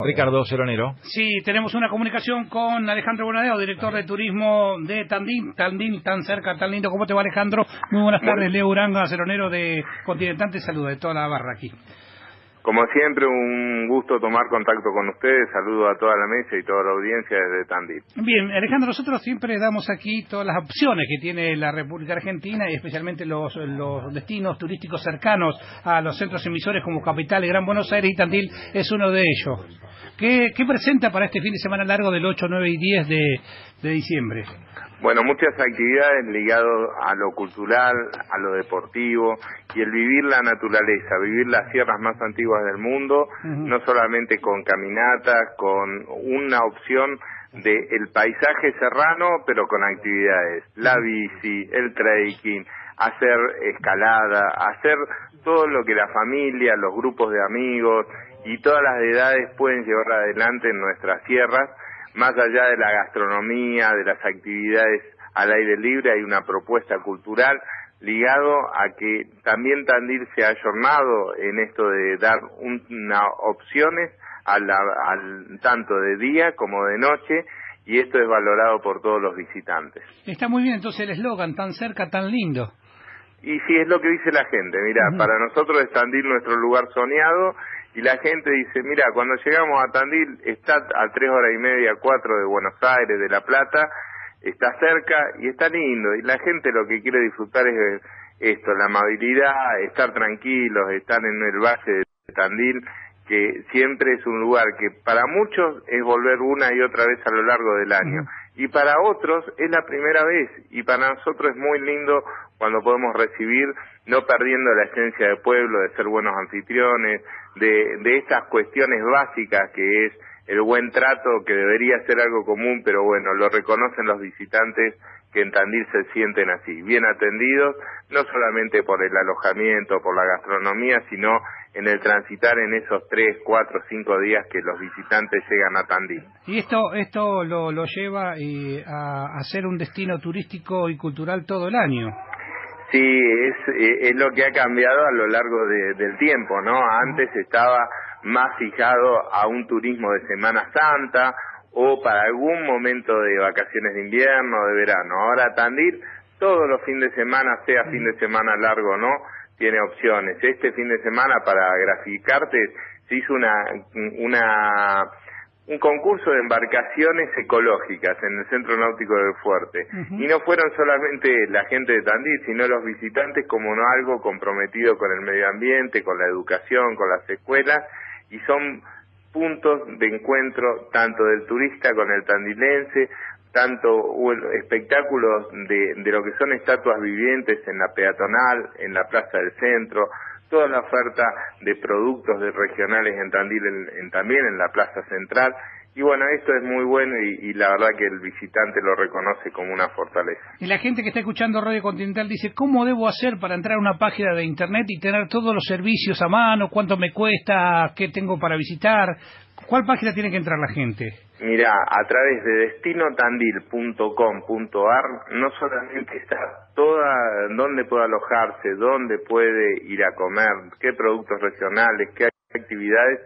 Ricardo Ceronero. Sí, tenemos una comunicación con Alejandro Bonadeo, director de turismo de Tandil, Tandil, tan cerca, tan lindo. ¿Cómo te va, Alejandro? Muy buenas tardes, Leo Uranga, Ceronero de Continental, te saluda de toda la barra aquí. Como siempre, un gusto tomar contacto con ustedes. Saludo a toda la mesa y toda la audiencia desde Tandil. Bien, Alejandro, nosotros siempre damos aquí todas las opciones que tiene la República Argentina y especialmente los, los destinos turísticos cercanos a los centros emisores como Capital y Gran Buenos Aires y Tandil es uno de ellos. ¿Qué, ¿Qué, presenta para este fin de semana largo del 8, 9 y 10 de, de diciembre? Bueno, muchas actividades ligadas a lo cultural, a lo deportivo y el vivir la naturaleza, vivir las sierras más antiguas del mundo, uh -huh. no solamente con caminatas, con una opción de el paisaje serrano, pero con actividades, la bici, el trekking, hacer escalada, hacer todo lo que la familia, los grupos de amigos y todas las edades pueden llevar adelante en nuestras sierras más allá de la gastronomía, de las actividades al aire libre, hay una propuesta cultural ligado a que también Tandil se ha ayornado en esto de dar una, opciones a la, al, tanto de día como de noche y esto es valorado por todos los visitantes. Está muy bien entonces el eslogan, tan cerca, tan lindo. Y sí, es lo que dice la gente. Mira, uh -huh. para nosotros es Tandil nuestro lugar soñado y la gente dice, mira, cuando llegamos a Tandil está a tres horas y media, cuatro de Buenos Aires, de La Plata, está cerca y está lindo. Y la gente lo que quiere disfrutar es esto, la amabilidad, estar tranquilos, estar en el valle de Tandil, que siempre es un lugar que para muchos es volver una y otra vez a lo largo del año. Y para otros es la primera vez. Y para nosotros es muy lindo cuando podemos recibir, no perdiendo la esencia del pueblo, de ser buenos anfitriones, de, de estas cuestiones básicas que es el buen trato, que debería ser algo común, pero bueno, lo reconocen los visitantes que en Tandil se sienten así, bien atendidos, no solamente por el alojamiento, por la gastronomía, sino en el transitar en esos tres, cuatro, cinco días que los visitantes llegan a Tandil. Y esto, esto lo, lo lleva eh, a, a ser un destino turístico y cultural todo el año. Sí, es, es lo que ha cambiado a lo largo de, del tiempo, ¿no? Antes estaba más fijado a un turismo de Semana Santa o para algún momento de vacaciones de invierno o de verano. Ahora Tandil, todos los fines de semana, sea fin de semana largo o no, tiene opciones. Este fin de semana, para graficarte, se hizo una, una un concurso de embarcaciones ecológicas en el Centro Náutico del Fuerte. Uh -huh. Y no fueron solamente la gente de Tandil, sino los visitantes como no algo comprometido con el medio ambiente, con la educación, con las escuelas, y son puntos de encuentro tanto del turista con el tandilense, tanto espectáculos de, de lo que son estatuas vivientes en la peatonal, en la plaza del centro, toda la oferta de productos de regionales en Tandil en, también en la plaza central y bueno esto es muy bueno y, y, la verdad que el visitante lo reconoce como una fortaleza. Y la gente que está escuchando Radio Continental dice cómo debo hacer para entrar a una página de internet y tener todos los servicios a mano cuánto me cuesta qué tengo para visitar cuál página tiene que entrar la gente Mira, a través de destinotandil.com.ar no solamente está toda dónde puede alojarse, dónde puede ir a comer, qué productos regionales, qué actividades,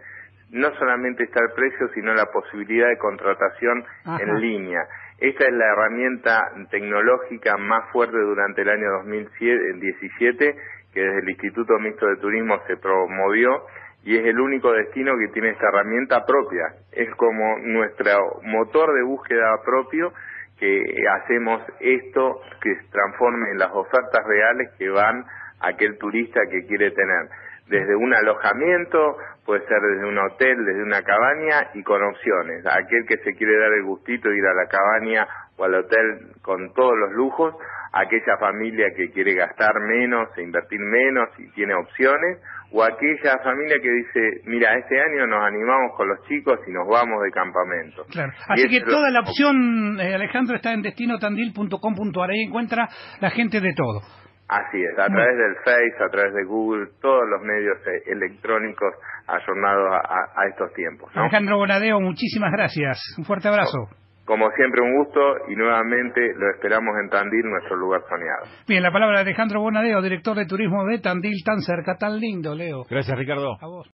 no solamente está el precio, sino la posibilidad de contratación Ajá. en línea. Esta es la herramienta tecnológica más fuerte durante el año 2017 que desde el Instituto Mixto de Turismo se promovió y es el único destino que tiene esta herramienta propia. Es como nuestro motor de búsqueda propio que hacemos esto que se transforme en las ofertas reales que van a aquel turista que quiere tener. Desde un alojamiento, puede ser desde un hotel, desde una cabaña y con opciones. Aquel que se quiere dar el gustito de ir a la cabaña o al hotel con todos los lujos, aquella familia que quiere gastar menos e invertir menos y tiene opciones, o aquella familia que dice, mira, este año nos animamos con los chicos y nos vamos de campamento. Claro. Así que toda la opción, eh, Alejandro, está en destinotandil.com.ar, ahí encuentra la gente de todo. Así es, a través del Face, a través de Google, todos los medios eh, electrónicos ayornados a, a, a estos tiempos. ¿no? Alejandro Bonadeo, muchísimas gracias. Un fuerte abrazo. Como siempre, un gusto y nuevamente lo esperamos en Tandil, nuestro lugar soñado. Bien, la palabra de Alejandro Bonadeo, director de turismo de Tandil, tan cerca, tan lindo, Leo. Gracias, Ricardo. A vos.